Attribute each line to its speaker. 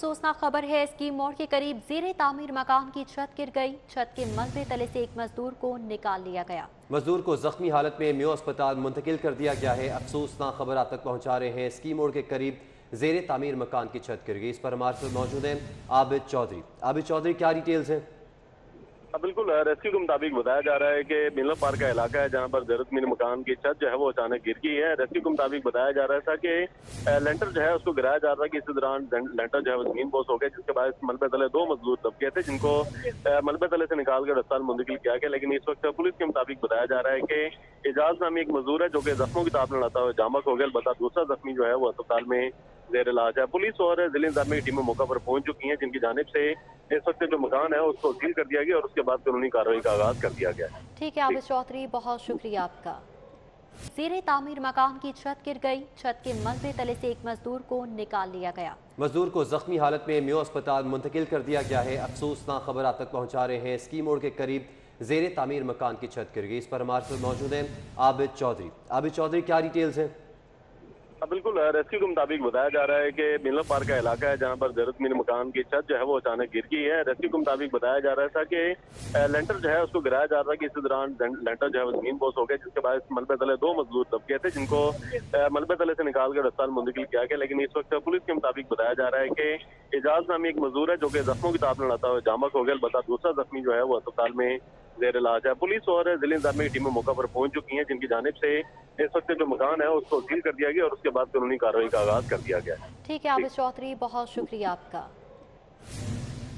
Speaker 1: अफसोसनाक खबर है इसकी मोड़ के करीब जेर तामीर मकान की छत गिर गई। छत के मलबे तले से एक मजदूर को निकाल लिया गया।
Speaker 2: मजदूर को जख्मी हालत में म्यू अस्पताल मुंतकिल कर दिया गया है। अफसोसनाक खबर आप तक पहुँचा रहे हैं। इसकी मोड़ के करीब जेर तामीर मकान की छत गिर गई। इस पर हमारे मौजूद है आबिद चौधरी। आबिद चौधरी क्या डिटेल्स हाँ,
Speaker 3: बिल्कुल रेस्क्यू के मुताबिक बताया जा रहा है कि मिलर पार्क का इलाका है जहाँ पर जरूरतमंद मकान की छत जो है वो अचानक गिर गई है। रेस्क्यू के मुताबिक बताया जा रहा था कि लेंटर जो है उसको गिराया जा रहा था कि इसी दौरान लेंटर जो है वो ज़मीन बोस हो गया जिसके बाद मलबे तले दो मजदूर दब गए थे, जिनको मलबे तले से निकाल कर अस्पताल मुंतकिल किया गया। लेकिन इस वक्त पुलिस के मुताबिक बताया जा रहा है कि एजाज नामी एक मजदूर है जो कि जख्मों की ताप लड़ाता हुआ जामक हो गया बता दूसरा जख्मी जो है वो अस्पताल में जेर इलाज है। पुलिस और ज़िले इंतजामिया की टीमें मौका पर पहुँच चुकी हैं, जिनकी जानब से इस वक्त जो मकान है उसको सील कर दिया गया और उसके बाद कानूनी कार्रवाई का आगाज़ कर दिया गया।
Speaker 1: ठीक है आबिद चौधरी बहुत शुक्रिया आपका। जेर तामीर मकान की छत गिर गई। छत के मलबे तले से एक मजदूर को निकाल लिया गया।
Speaker 2: मजदूर को जख्मी हालत में म्यो अस्पताल मुंतकिल कर दिया गया है। अफसोसनाक खबर आप तक पहुँचा रहे हैं। स्की मोड़ के करीब जेर तामीर मकान की छत गिर गई। इस पर हमारे साथ मौजूद हैं आबिद चौधरी। आबिद चौधरी क्या डिटेल्स
Speaker 3: हाँ, बिल्कुल रेस्क्यू के मुताबिक बताया जा रहा है कि मिलर पार्क का इलाका है, जहाँ पर जरूरतमंद मकान की छत जो है वो अचानक गिर गई है। रेस्क्यू के मुताबिक बताया जा रहा था कि लेंटर जो है उसको गिराया जा रहा था कि इसी दौरान लेंटर जो है वो ज़मीन बोस हो गया जिसके बाद मलबे तले दो मजदूर दब गए थे, जिनको मलबे तले से निकाल कर अस्पताल मुंतकिल किया गया। लेकिन इस वक्त पुलिस के मुताबिक बताया जा रहा है कि एजाज नामी एक मजदूर है, जो कि जख्मों की ताप लड़ाता हुआ जामक हो गया। बता दूसरा जख्मी जो है वो अस्पताल में जेर इलाज है। पुलिस और ज़िले इंतजामिया की टीमें मौका पर पहुँच चुकी हैं, जिनकी जानब से इस वक्त जो मकान है, उसको सील कर दिया गया और उसके बाद कानूनी कार्रवाई का आगाज़ कर दिया गया
Speaker 1: ठीक है, आबिद चौधरी, बहुत शुक्रिया आपका।